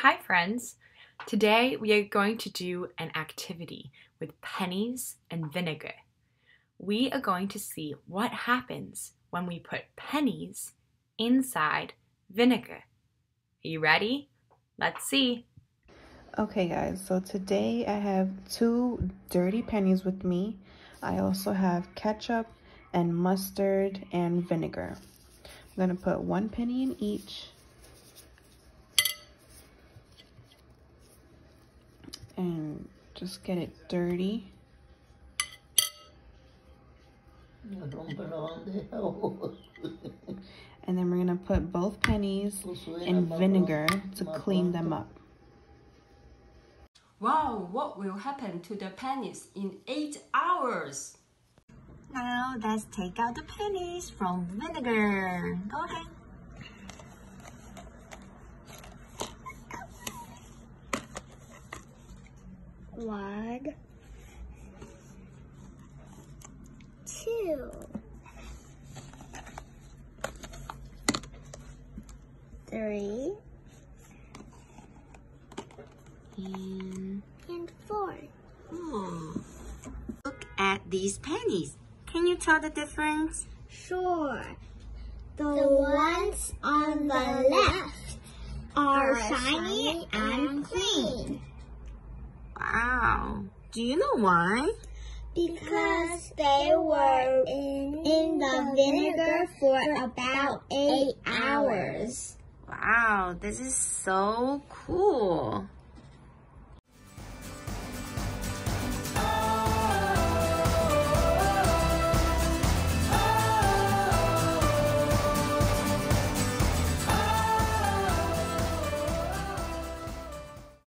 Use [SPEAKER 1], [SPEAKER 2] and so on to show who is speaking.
[SPEAKER 1] Hi friends! Today we are going to do an activity with pennies and vinegar. We are going to see what happens when we put pennies inside vinegar. Are you ready? Let's see.
[SPEAKER 2] Okay guys, so today I have two dirty pennies with me. I also have ketchup and mustard and vinegar. I'm going to put one penny in each. And just get it dirty. and then we're going to put both pennies in vinegar to clean them up.
[SPEAKER 3] Wow, what will happen to the pennies in 8 hours?
[SPEAKER 4] Now let's take out the pennies from vinegar. Go ahead. One, two, three, and, and four.
[SPEAKER 5] Oh. Look at these pennies. Can you tell the difference?
[SPEAKER 4] Sure. The, the ones on the left are shiny and clean.
[SPEAKER 5] Wow. Do you know why?
[SPEAKER 4] Because they were in, in the vinegar for about eight hours.
[SPEAKER 5] Wow, this is so cool.